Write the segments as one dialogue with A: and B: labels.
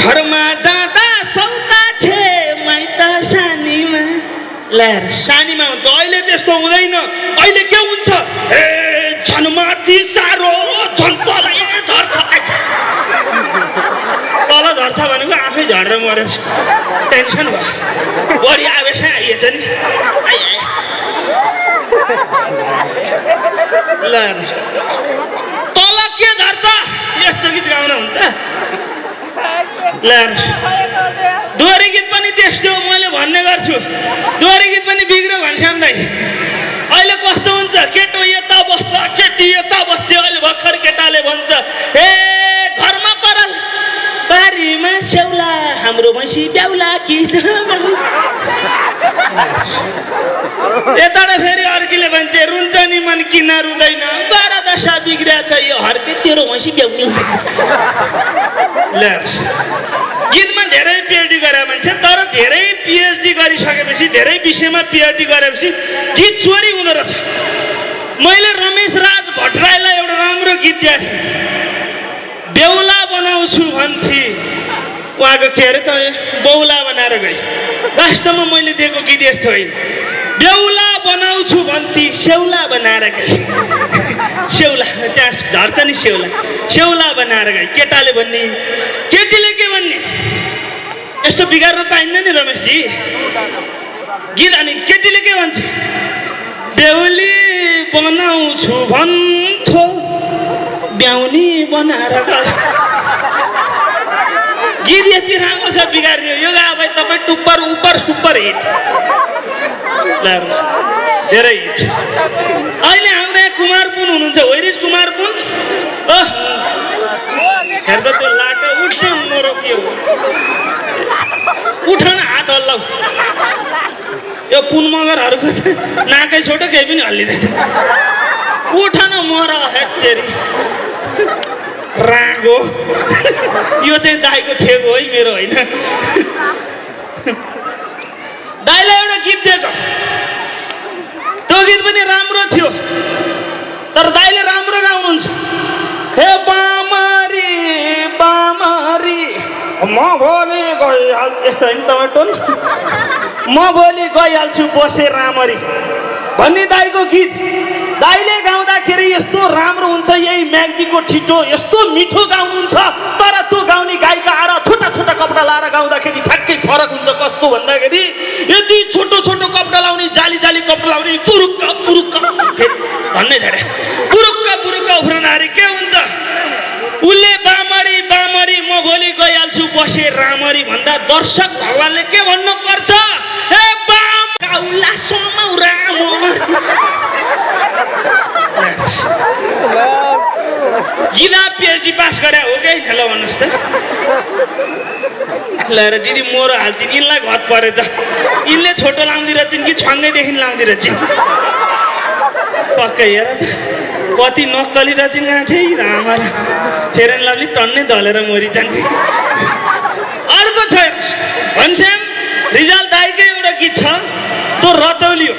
A: घरमा जाँदा सौता छे माइत सानीमा। ल्याएर सानीमा हुन्छ अहिले त्यस्तो हुँदैन। अहिले के हुन्छ? ए झन्माथि साह्रो झन् तल झर्छ। तल झर्छ भनेको आफै झरेर मरेछ। टेन्सन भयो। बढी आवेशै आइएछ नि ल तल के झर्छ? यस्तो गीत गाउन हुन्छ। दोहोरी गीत पनि त्यस्तै हो मैले भन्ने गर्छु। दोहोरी गीत पनि बिग्रो घनश्याम दाई। अहिले कस्तो हुन्छ? केटो यता बस्छ केटी यता बस्छ अहिले भर्खर केटाले भन्छ। ए घरमा परल बारीमा स्याउला हाम्रो भैँसी ब्याउला कि यताबाट फेरि अर्कीले भन्छ रुन्छ नि मन किन रुँदैन? बाह्र दशा बिग्रिया छ यो हर्के तेरो भैँसी ब्याउने। ल्याएर। गीतमा धेरै पिएचडी गरे मान्छे तर धेरै पिएचडी गरिसकेपछि धेरै विषयमा पिएचडी गरेपछि गीत चोरी हुँदो रहेछ। मैले रमेश राज भट्टराईलाई एउटा राम्रो गीत दिएको थिएँ। बेहुला बनाउँछु भन्थे। उहाँको के अरे त बौला बनाएर गई वास्तवमा मैले दिएको गीत यस्तो होइन। बेहुला बनाउँछु भन्थे सेउला बनाएर गई सेउला त्यहाँ झर्छ नि सेउला सेउला बनाएर गई केटाले भन्ने केटीले के भन्ने यस्तो बिगार्न पाइन्न नि रमेशजी गीत अनि केटीले के भन्छ बेहुली बनाउँछु भन्थो ब्याउनी बनाएर गीत यति राम्रो छ बिगारिदियो यो गा भाइ तपाईँ टुप्पर उपर सुपर हिट धेरै हिट। अहिले हाम्रो यहाँ कुमार पुन हुनुहुन्छ वैरिज कुमार पुन। हेर्दा त्यो लाटो उठ्ने मरो के हो उठ न हात हल्लाउ। यो पुन मगरहरूको नाकै छोटो केही पनि हल्लिँदैन। उठ न मर हेरी रागो यो चाहिँ दाईको थिएको है मेरो होइन। दाईलाई एउटा गीत दिएको। गीत पनि राम्रो थियो। तर दाईले राम्रो गाउनुहुन्छ। हे बामरी बामरी म भोलि गइहाल्छु। यस्तो होइन तपाईँ टोन? म भोलि गइहाल्छु बसे रामरी। भन्ने दाईको गीत। दाईले गाउँदाखेरि यस्तो राम्रो हुन्छ यही म्याग्दीको छिटो यस्तो मिठो गाउनुहुन्छ तर त्यो गाउने गायिका आएर छोटा छोटा कपडा लाएर गाउँदाखेरि ठ्याक्कै फरक हुन्छ कस्तो भन्दाखेरि यति छोटो छोटो कपडा लाउने जाली जाली कपडा लाउने पुरुक्क पुरुक्क भन्ने धेरै। पुरुक्क पुरुक्क उफ्रँदाखेरि के हुन्छ? उसले बामरी बामरी म भोलि गइहाल्छु बसे रामरी भन्दा दर्शक भगवान्ले के भन्नु गीता पिएचडी पास गरे हो कि ल भन्नुहोस् त ल र दिदी मोरो हाल्छिन् यिनलाई घत परेछ यिनले छोटो लाउँदै रहेछन् कि छङ्गैदेखि लाउँदै रहेछन् पक्कै हेर कति नक्कली रहेछन् गाँठे रामर फेर लभली टन्नै ढलेर मरिन्छन् अर्को छ भन्छ्याम रिजाल दाईकै एउटा गीत छ त्यो रतौली हो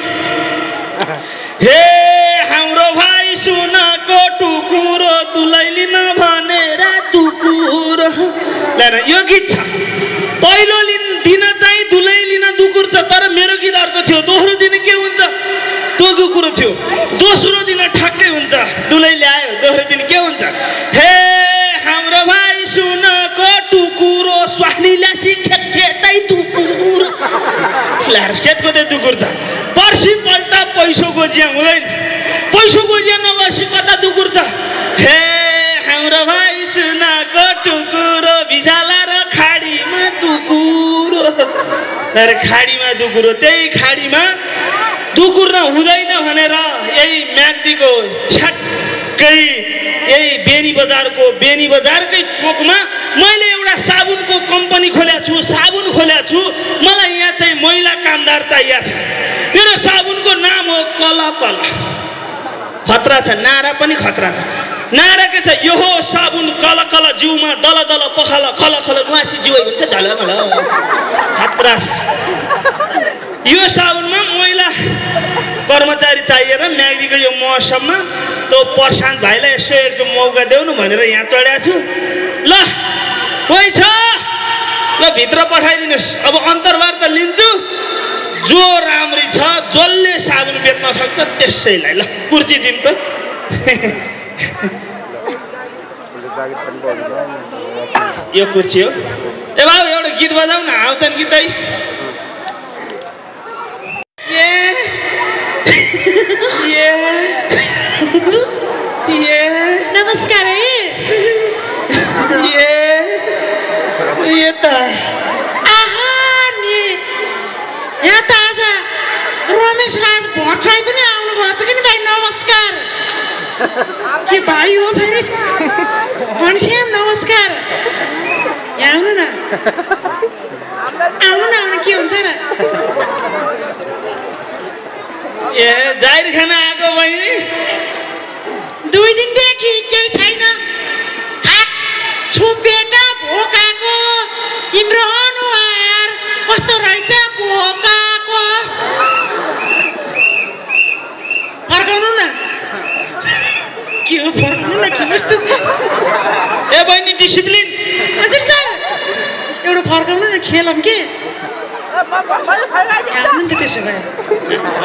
A: टुकुरो दुलैली नभनेर टुकुरो। ल यो गीत छ। पहिलो लिन दिन चाहिँ दुलै लिन दुकुर छ तर मेरो गीत अर्को थियो। दोस्रो दिन के हुन्छ? त्यो कुरो थियो। दोस्रो दिन ठ्याक्कै हुन्छ। दुलै ल्यायो दोस्रो दिन के हुन्छ? हे हाम्रो भाइ सुनको टुकुरो स्वास्नी ल्यासी खेत खेतै टुकुरो। ल्याएर खेतको चाहिँ दुकुर छ। पर्सिपल्ट पैसो गोजिया हुँदैन। पैसो गोजिया नभएपछि कता दुकुर छ हे हाम्रो भाइ टुकुरो भिजाला र खाडीमा दुकुरो तर खाडीमा दुकुरो त्यही खाडीमा दुकुर्न हुँदैन भनेर यही म्याग्दीको छ्याक्कै यही बेनी बजारको बेनी बजारकै चोकमा मैले एउटा साबुनको कम्पनी खोलेको छु साबुन खोलेको छु मलाई यहाँ चाहिँ महिला कामदार चाहिएको छ मेरो साबुनको नाम हो कल कल खतरा छ नारा पनि खतरा छ। नारा के छ यो हो साबुन कल कल जिउमा दल दल पखाल खल खल नुहासी जिउ हुन्छ झलमल खतरा छ। यो साबुनमा महिला कर्मचारी चाहिएर म्याग्दीको यो मौसममा त्यो प्रशान्त भाइलाई यसो एक मौका देऊ न भनेर यहाँ चढाएको छु। ल कोही छ? ल भित्र पठाइदिनुहोस्। अब अन्तर्वार्ता लिन्छु। जो राम्री छ जसले साबुन बेच्न सक्छ त्यसैलाई ल कुर्सी दिउँ त यो कुर्सी हो ए बाबु एउटा गीत बजाऊ न आउँछन् गीतै
B: भट्टराई पनि आउनु भएको छ कि भाइ नमस्कार के भाइ हो फेरि घनश्याम नमस्कार यहाँ आउनु न आउनु न आउनु के हुन्छ र
A: ए जाहिर खाना आएको बहिनी
B: दुई दिनदेखि केही छैन हात छु बेटा भोकाको तिम्रो अनुहार कस्तो रहेछ भोकाको फर्काउनु न के हो फर्काउनु न के कस्तो
A: ए बहिनी डिसिप्लिन
B: हजुर सर। एउटा फर्काउनु न खेलौँ के? आउनु नि त त्यसो भए।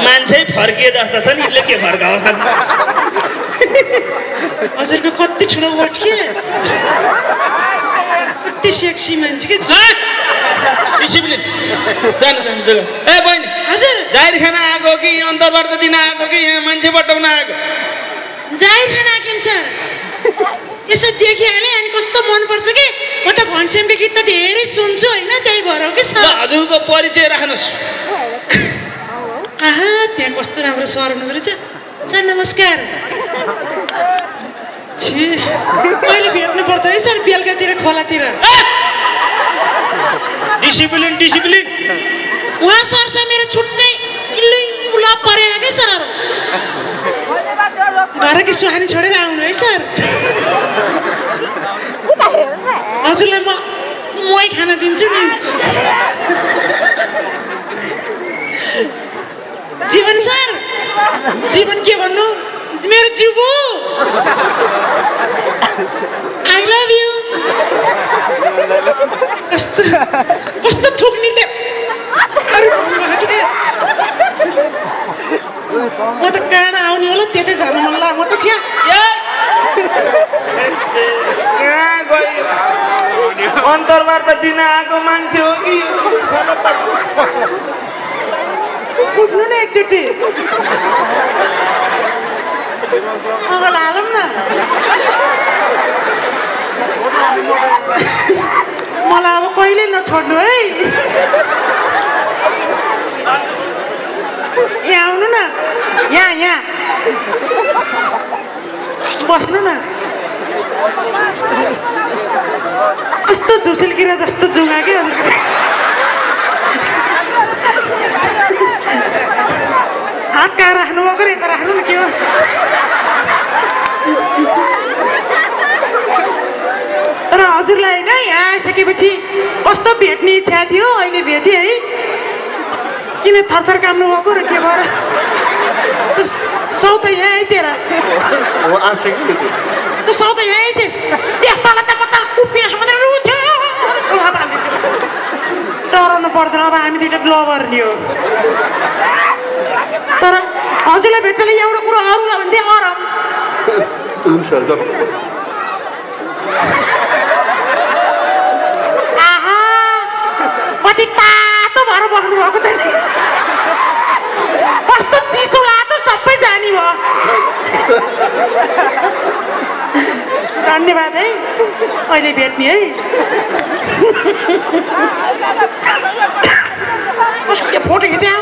A: मान्छे फर्किए जस्तो छ नि यसले के फर्काउला
B: हजुरको कति ठुलो वाट के? कति सेक्सी मान्छे के?
A: डिसिप्लिन जानु जानु जानु। ए बहिनी
B: हजुर।
A: जाहिर खाना आएको कि अन्तर्वार्ता दिन आएको कि यहाँ मान्छे पठाउन आएको
B: जाहिर खान आकिम सर। यसो देखिहालेँ अनि कस्तो मनपर्छ कि? म त घनश्यामको गीत त धेरै सुन्छु होइन त्यही भएर हो कि सर?
A: हजुरको परिचय राख्नुहोस्।
B: आहा त्यहाँ कस्तो राम्रो सर हुनुहुँदो रहेछ। सर नमस्कार। छि मैले भेट्नुपर्छ है सर बेलुकातिर खोलातिर।
A: डिसिप्लिन डिसिप्लिन
B: उहाँ सरसँग मेरो छुट्टै इल्लै लप परेको क्या सर? घरकी सुहानी छोडेर आउनु है सर। हजुरलाई म मै खाना दिन्छु नि। जीवन सर। जीवन के भन्नु? मेरो जिउ आई लभ यु कस्तो कस्तो थियो। म त काँडा आउने होला त्यतै जानु मन लाग्यो म त छ्या
A: कहाँ गयो अन्तर्वार्ता दिन आएको मान्छे हो कि
B: उठ्नु न एकचोटि अगल हालौँ न मलाई अब कहिले नछोड्नु है यहाँ आउनु न। यहाँ यहाँ। बस्नु न। कस्तो झुसिल्किरा जस्तो जुङ्गा के हजुर? हात कहाँ राख्नु भएको र यता राख्नु न के हो? तर हजुरलाई होइन यहाँ आइसकेपछि कस्तो भेट्ने इच्छा थियो अहिले भेटेँ है। किन थरथर काम्नु भएको र के भएर सौ त यहाँ आइचेर सौ त यहाँ आइचे त्यस्तालाई त म त उपिएस मात्रै रुन्छ। डराउनु पर्दैन। अब हामी दुइटा ग्लोभर नि हो। तर हजुरलाई भेट्नाले एउटा कुरो अरूलाई भन्थे अरम
C: हुन्छ ल
B: आहा कति तातो भएर बस्नु भएको त कस्तो चिसो लातो सबै जानी भयो धन्यवाद है अहिले भेट्ने है त्यो फोटो खिचाउ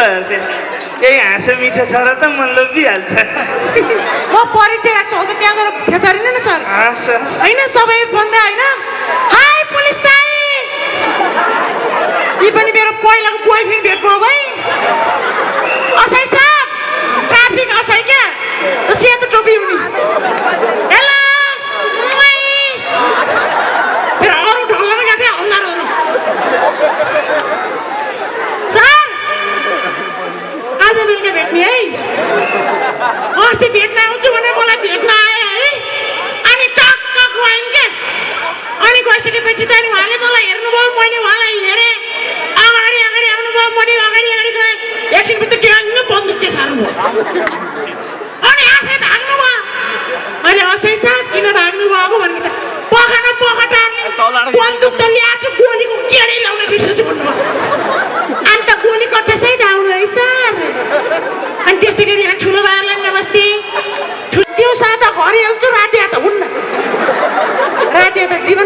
A: भन्थ्यो केही हाँसो मिठो छ र त मन लोभिहाल्छ
B: म परिचय राख्छु हो त त्यहाँ गएर फेचरिन न सर। होइन सबै भन्दा होइन। हाई पुलिस दाई! यी पनि मेरो पहिलाको बोयफ्रेन्ड भेट भयो भाइ। असै साहब ट्राफिक असै क्या? सेतो टोपी उनी ए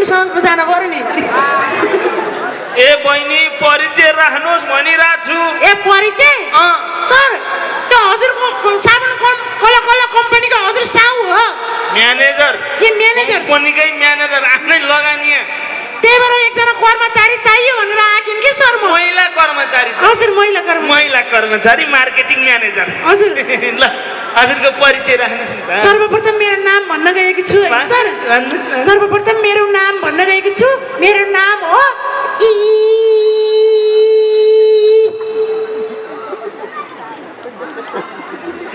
B: जीवन सङ्घमा जानु पऱ्यो नि
A: ए बहिनी परिचय राख्नुहोस् भनिरहेको छु
B: ए परिचय
A: अँ,
B: सर त्यो हजुरको साबुन कला कला कम्पनीको हजुर साहु हो
A: म्यानेजर
B: ए म्यानेजर
A: कम्पनीकै म्यानेजर आफ्नै लगानी
B: त्यही भएर एकजना कर्मचारी चाहियो भनेर आएकिन् कि सर म
A: महिला कर्मचारी
B: हजुर महिला कर्म
A: महिला कर्मचारी मार्केटिङ म्यानेजर
B: हजुर
A: ल हजुरको परिचय राख्नुहोस् न
B: सर्वप्रथम मेरो नाम भन्न गएकी छु सर। सर्वप्रथम मेरो नाम भन्न गएकी छु मेरो नाम हो ई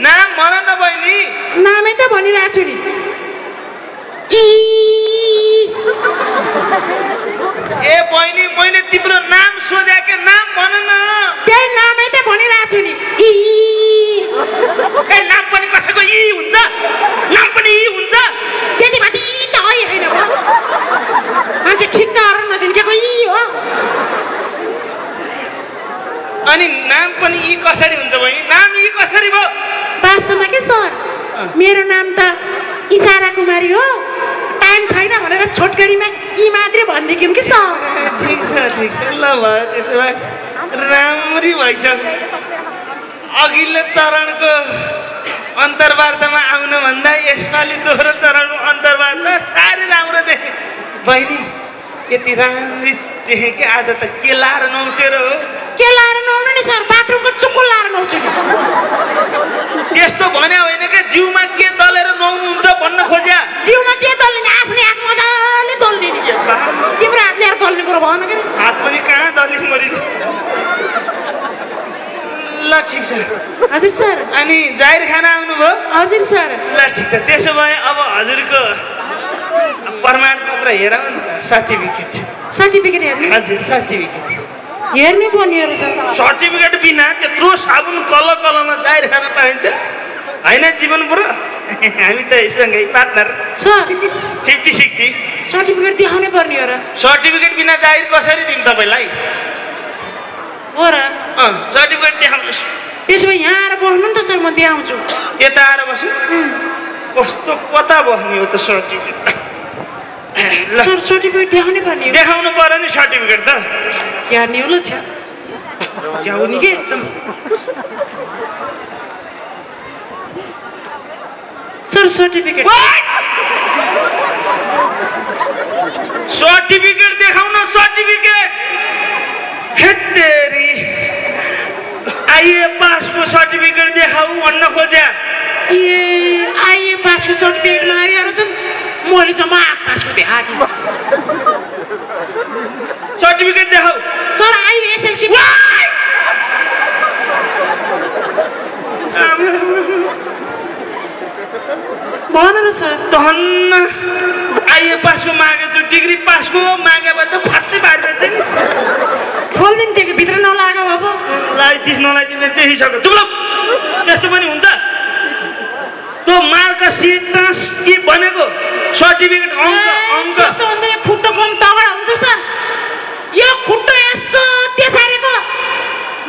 A: नाम भन न बहिनी।
B: नामै त भनिरहेको छु नि।
A: ए बहिनी मैले तिम्रो नाम सोधेँ के नाम भन न।
B: त्यही नामै त भनिरहेको छु नि। ई
A: नाम पनि कसैको यी हुन्छ? नाम पनि यी हुन्छ?
B: त्यति माथि ई त होइन मान्छे ठिक्क अरू नदिन्केको यी हो।
A: अनि नाम पनि यी कसरी हुन्छ बहिनी? नाम यी कसरी भयो?
B: वास्तवमा के सर? मेरो नाम त इसारा कुमारी हो। टाइम छैन भनेर छोटकरीमा यी मात्रै भनिदियौँ कि सर?
A: ठिक छ ठिक छ। ल भयो त्यसो भए राम्री भएछ। अघिल्लो चरणको अन्तर्वार्तामा आउनुभन्दा यसपालि दोहोरो चरणको अन्तर्वार्ता साह्रै राम्रो देखेँ। बहिनी यति राम्री देखेँ कि आज त के लाएर नौचेर हो?
B: के लाएर नुहाउनु नि सर? बाथरुमको चुक्को लाएर नुहाउँछु नि।
A: त्यस्तो भने होइन क्या जिउमा के दलेर नुहाउनुहुन्छ भन्न खोज्या?
B: जिउमा के दल्ने आफ्नै हात मजाले दल्ने तिम्रो हात ल्याएर दल्ने कुरो भएन के?
A: हात पनि कहाँ दलिस मरिस? ल ठिक छ।
B: हजुर सर।
A: अनि जाहिर खाना आउनुभयो?
B: हजुर सर।
A: ल ठिक छ। त्यसो भए अब हजुरको प्रमाणपत्र हेरौँ नि त सर्टिफिकेट।
B: सर्टिफिकेट हेर्ने?
A: हजुर सर्टिफिकेट।
B: हेर्ने पर्नेहरू छ।
A: सर्टिफिकेट बिना त्यत्रो साबुन कल कलमा जाहिर खान पाइन्छ। होइन जीवन बुढो? हामी त सँगै partner.
B: Sir.
A: Fifty sixty.
B: Certificate देखाउनै पर्ने हो र।
A: सर्टिफिकेट बिना जाहिर कसरी दिउँ तपाईँलाई?
B: हो र
A: सर्टिफिकेट देखाउनुहोस्
B: त्यसो भए यहाँ आएर बस्नु नि त सर म देखाउँछु
A: यता आएर बस्नु कस्तो कता बस्ने हो त सर्टिफिकेट ल
B: सर सर्टिफिकेट देखाउनै पर्ने
A: देखाउनु पऱ्यो नि सर्टिफिकेट त
B: क्या नि होला छ्या झ्याउनी के एकदम सर सर्टिफिकेट
A: सर्टिफिकेट देखाउन सर्टिफिकेट आइए पासको सर्टिफिकेट देखाऊ भन्न खोज्या
B: ए आइए पासको सर्टिफिकेट मारिएर चाहिँ मैले चाहिँ मार्क पासको देखाएको
A: सर्टिफिकेट देखाऊ
B: सर आइए एसएलसी भन न सर
A: धन्न आइए पासको मागेको छु डिग्री पासको मागे भए त खत्तै चाहिँ नि
B: खोलिदिनु थियो कि भित्र नलाग अब।
A: लाई चिज नलाइदिने देखिसक्यो चुप्लो त्यस्तो पनि हुन्छ। त्यो मार्क सिट टाँस के भनेको? सर्टिफिकेट अङ्क अङ्क।
B: त्यस्तो भन्दा यो खुट्टो कम तगडा हुन्छ सर? यो खुट्टो यसो त्यसरीको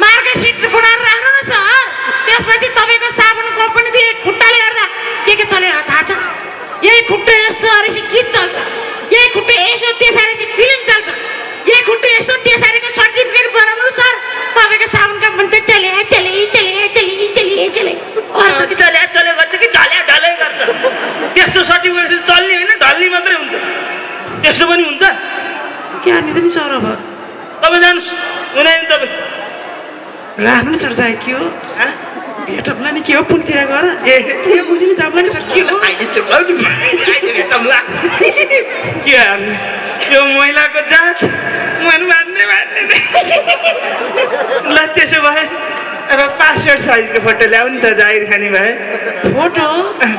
B: मार्के सिट बनाएर राख्नु न सर। त्यसपछि तपाईँको साबुन कम्पनी दिए खुट्टाले हेर्दा के के चल्यो थाहा छ? यही खुट्टो यसो अरेसी गीत चल्छ? यही खुट्टो यसो त्यसरी चाहिँ फिल्म चल्छ। यसो त्यसरीको सर्टिफिकेट बनाउनु सर तपाईँको साबुन कम्पनी त चले चले चले चले चले चले कि
A: चल्या चले गर्छ कि ढल्या ढलै गर्छ त्यस्तो सर्टिफिकेट चल्ने होइन ढल्ने मात्रै हुन्छ त्यस्तो पनि हुन्छ
B: के हार्ने त नि सर अब
A: तपाईँ जानुहोस् हुँदैन तपाईँ
B: राख्नु सर चाहिँ के हो? भेटौँला नि के हो पुलतिर गएर
A: ए
B: बुझ्नु नि सर के हो
A: अहिले चुप्लाउ नि अहिले भेटौँला के हार्ने त्यो महिलाको जात मन मान्ने मान्ने ल त्यसो भए अब पासपोर्ट साइजको फोटो ल्याऊ नि त जाहिर खाने भए।
B: फोटो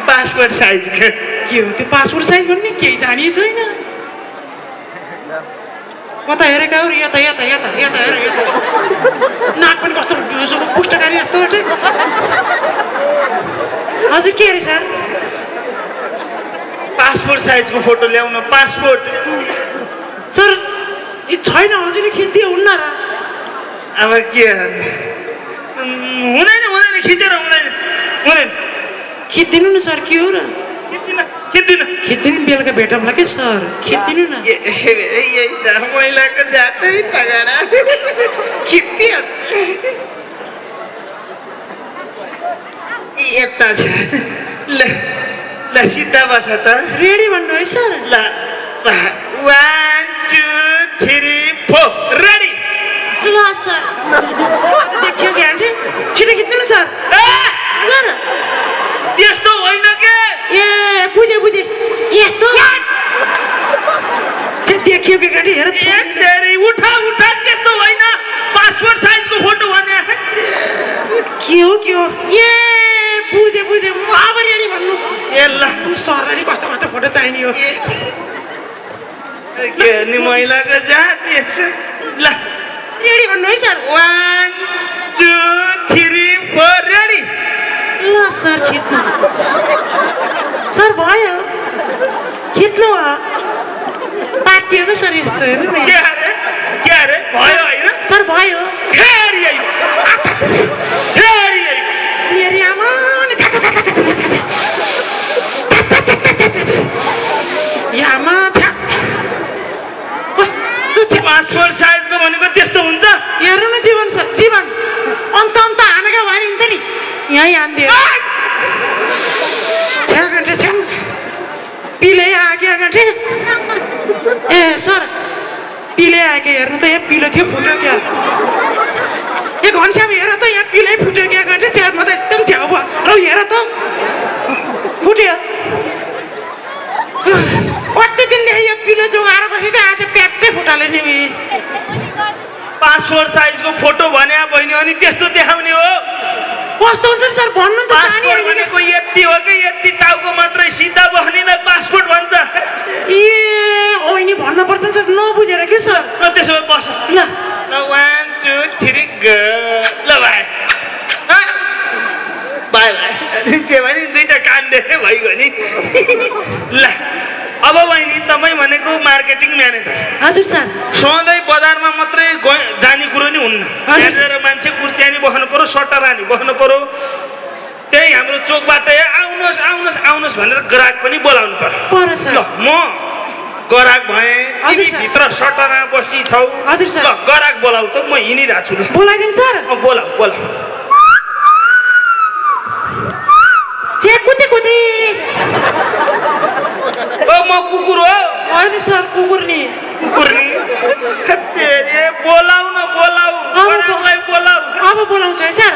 A: पासपोर्ट साइजको
B: के। हो त्यो पासपोर्ट साइज भन्ने केही जाने छैन कता हेरेका हो यता यता यता यता हेर यता नाक पनि कस्तो पुष्टकारी जस्तो हजुर के अरे सर?
A: पासपोर्ट साइजको फोटो ल्याउन पासपोर्ट
B: सर यी छैन हजुरले खिचिदियो हुन्न र
A: अब के हुँदैन हुँदैन खिचेर हुँदैन हुँदैन।
B: खिचिदिनु न सर के हो र?
A: खिच्दिन खिच्दिन।
B: बेलुका भेटौँला कि सर? खिचिदिनु न।
A: यही त महिलाको जातै तगडा। खिचिहाल्छु यता छ। ल ल सिधा बस त।
B: रेडी भन्नु है सर।
A: ल one two three four ready
B: sir देखियो कि आन्टी छिटो खिच्नु न सर सर
A: त्यस्तो होइन के
B: ए बुझेँ बुझेँ यस्तो देखियो कि गाडी हेर
A: तेरी उठा उठा त्यस्तो होइन पासपोर्ट साइजको फोटो भने
B: के हो के हो ए बुझेँ बुझेँ म अब रेडी भन्नु
A: ए ल
B: सरलाई कस्तो कस्तो फोटो चाहिने हो
A: के नि महिलाको जात ल
B: रेडी भन्नु है sir
A: one two three four ready
B: ल सर खिच्नु सर भयो खिच्नु पाटिएको सर यस्तो हेर्नु न
A: अरे के अरे भयो होइन
B: सर भयो मेरो आमा आमा
A: पासपोर्ट साइजको भनेको त्यस्तो हुन्छ?
B: हेर्नु न जीवन छ जीवन। अन्त अन्त हानेका भयो नि। यहीँ हानिदियो छ्या घन्टे छ्या। पिले आगे घन्टे ए सर। पिले आगे हेर्नु त यहाँ पिलो थियो फुट्यो क्या? ए घनश्याम हेर त यहाँ पिलै फुट्यो क्या घन्टे छ्या म त एकदम छ्याउ भयो। ल हेर त। फुट्यो। कति दिनदेखि यो पिलो जोगाएर बसेको आज प्याट्टै फुटाले नि
A: पासपोर्ट साइजको फोटो भने बहिनी अनि त्यस्तो देखाउने हो
B: कस्तो हुन्छ नि सर भन्नु त
A: पासपोर्ट
B: होइन।
A: भनेको यति हो कि यति टाउको मात्रै सिधा बस्नेलाई पासपोर्ट भन्छ
B: ए ओइनी भन्नुपर्छ नि सर नबुझेर के सर
A: ल त्यसो भए बस
B: ल
A: ल वान टू थ्री ल भाइ बाई भाइ जे भने दुइटा कान देखे भइगयो नि ल अब बहिनी तपाईँ भनेको मार्केटिङ म्यानेजर
B: हजुर सर।
A: सधैँ बजारमा मात्रै गए जाने कुरो नि हुन्न। मान्छे कुर्तियानी बस्नु पऱ्यो रानी बस्नु पऱ्यो त्यही हाम्रो चोकबाट "ए, आउनुहोस् आउनुहोस् आउनुहोस् भनेर ग्राहक पनि बोलाउनु पर्यो।
B: पर
A: ल म ग्राहक भएँ। भित्र सटरमा बसी छौ।
B: हजुर, सर।
A: ल ग्राहक बोलाउ त म हिँडिरहेको छु।
B: बोलाइदिउँ सर।
A: बोलाउ
B: जे कुदी कुदी
A: ओ म कुकुर हो।
B: होइन सर कुकुर नि।
A: कुकुर नि? तेरे बोलाउ न बोलाउ
B: अब बो-
A: ग्राहकलाई बोलाउ
B: अब बोलाउँछु है सर।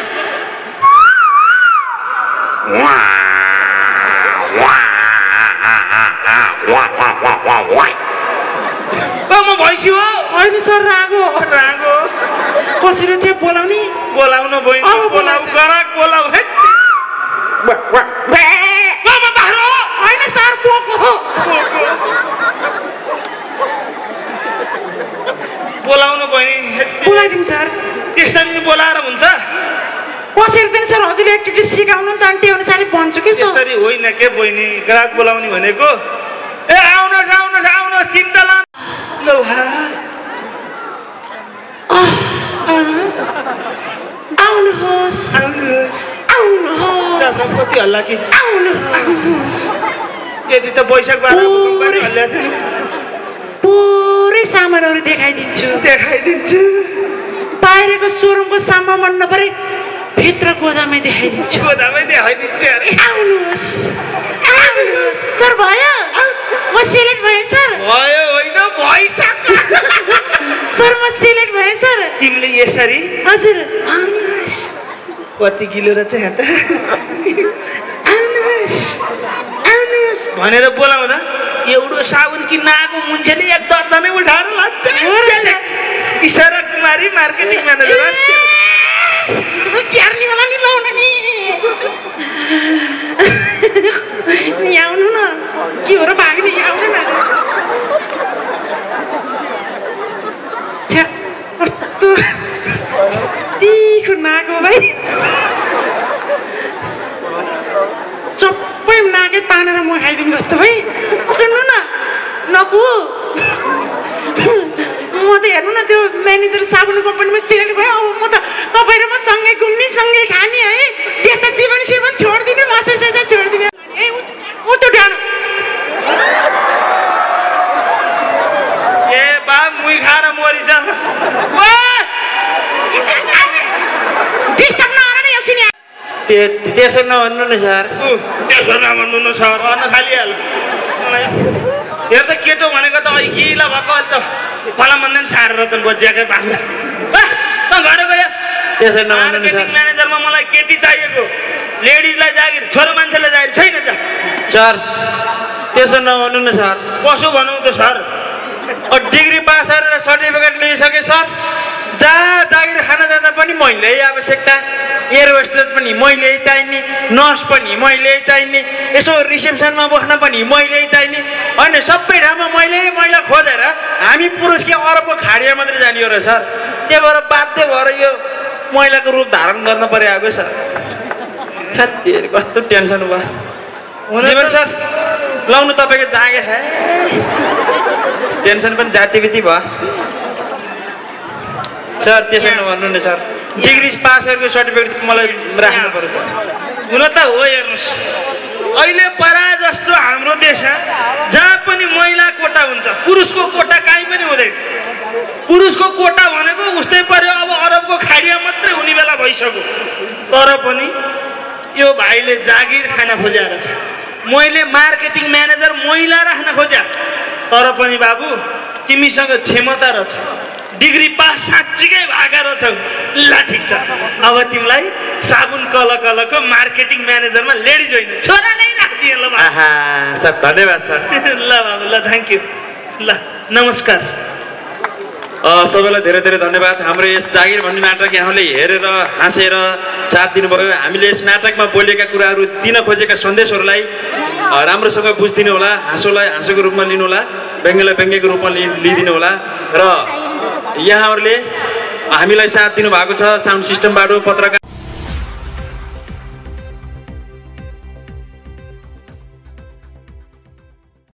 A: ओ म भैँसी हो।
B: होइन सर रागो।
A: रागो।
B: कसरी चाहिँ बोलाउने?
A: बोलाउन बहिनी।
B: अब
A: बोलाउ। ग्राहक बोलाउ है म बाह्र
B: होइन सर
A: बोलाउन बहिनी
B: बोलाइदिउँ सर।
A: त्यसरी नि बोलाएर हुन्छ।
B: कसरी दिनु सर हजुरले एकचोटि सिकाउनु नि त अनि त्यो अनुसार भन्छु कि सर?
A: त्यसरी होइन के बहिनी ग्राहक बोलाउने भनेको। ए आउनुहोस् आउनुहोस् आउनुहोस् चिन्ता ला ल
B: आउनुहोस्।
A: आउनुहोस्।
B: आउनुहोस्।
A: कति हल्ला कि?
B: आउनुहोस्।
A: यति त वैशाख
B: पुरै। सामानहरू देखाइदिन्छु।
A: देखाइदिन्छु।
B: बाहिरको सोरुमको सामान मन नपरे भित्र गोदामै देखाइदिन्छु।
A: गोदामै देखाइदिन्छ अरे।
B: आउनुहोस्। आउनुहोस्। सर भयो। म सिलेक्ट भएँ सर।
A: भयो होइन भइसक्यो।
B: सर म सिलेक्ट भएँ सर।
A: तिमीले यसरी
B: हजुर।
A: आउनुहोस्। कति किलो रहेछ यहाँ त? भनेर बोलाउँदा एउटो साबुन किन्न आएको मुन्छेले एक दर्जनै उठाएर लान्छ. इसारा कुमारी मार्केटिङ म्यानेजर
B: प्यार्ने वाला नि लाउनु नि नि आउनु न के हो र भाग्ने यहाँ आउनु न सबै नाकै तानेर म खाइदिउँ जस्तो भाइ सुन्नु न नकु म त हेर्नु न त्यो म्यानेजर साबुन कम्पनीमा सिलेक्ट भयो अब म त तपाईँ र म सँगै घुम्ने सँगै खाने है? त्यस्ता जीवन सेवन छोडिदिने मसा ससा छोडिदिने। ए उ त्यो डाँडो
A: ए बा मुई खाएर मरिन्छ
B: डिस्टर्ब नगर नि एकछिन
D: त्यसो नभन्नु न सर।
A: त्यसो नभन्नु न सर। अन्न खालिहाल्यो मलाई हेर त केटो भनेको त अहिले गिला भएको अहिले त। फला मन्दिर सार रतन बजियाकै बाख्रा। त घर गयो
D: त्यसो नभन्नु न
A: मार्केटिङ
D: सर।
A: म्यानेजरमा मलाई केटी चाहिएको। लेडिजलाई जागिर छोरो मान्छेलाई जागिर छैन त।
D: सर त्यसो नभन्नु न सर।
A: कसो भनौँ त सर?
D: डिग्री पास गरेर सर्टिफिकेट लिइसके सर जहाँ जागिर खान जाँदा पनि मैले आवश्यकता एयर होस्टेज पनि मैले चाहिने नर्स पनि मैले चाहिने यसो रिसेप्सनमा बस्न पनि मैले चाहिने अनि सबै ठाउँमा मैले मैला खोजेर हामी पुरुष के अरबको खाडिया मात्रै जाने हो र सर। त्यही भएर बाध्य भएर यो महिलाको रूप धारण गर्न पर्यो आएको सर। हेत्तेरी, कस्तो टेन्सन भयो। जीवन सर लाउनु तपाईँको जागिर है। टेन्सन पनि जातिविधि भयो। सर त्यसो नभन्नु न सर डिग्री पास गरेको सर्टिफिकेट मलाई राख्नु पर्यो
A: हुन त हो हेर्नुहोस्। अहिले परा जस्तो हाम्रो देशमा जहाँ पनि महिला कोटा हुन्छ पुरुषको कोटा काहीँ पनि हुँदैन। पुरुषको कोटा भनेको उस्तै पर्यो। अब अरबको खाडिया मात्रै हुने बेला भइसक्यो। तर पनि यो भाइले जागिर खान खोजेर छ। मैले मार्केटिङ म्यानेजर महिला राख्न खोज्या। तर पनि बाबु तिमीसँग क्षमता रहेछ डिग्री पास साँच्चीकै भएका रहेछौ ल ठिक छ। अब तिमीलाई साबुन कल कलको मार्केटिङ म्यानेजरमा लेडिज होइन। छोरालाई राखिदिएँ ल
D: धन्यवाद सर।
A: ल बाबु ल थ्याङ्क यू ल नमस्कार।
D: सबैलाई धेरै धेरै धन्यवाद। हाम्रो यस जागिर भन्ने नाटक यहाँले हेरेर हाँसेर साथ दिनुभयो। हामीले यस नाटकमा बोलेका कुराहरू दिन खोजेका सन्देशहरूलाई राम्रोसँग बुझिदिनु होला हाँसोलाई हाँसोको रूपमा लिनु होला व्यङ्ग्यलाई व्यङ्ग्यको रूपमा लि लिइदिनु होला। र यहाँहरूले हामीलाई साथ दिनुभएको छ साउन्ड सिस्टमबाट पत्रकार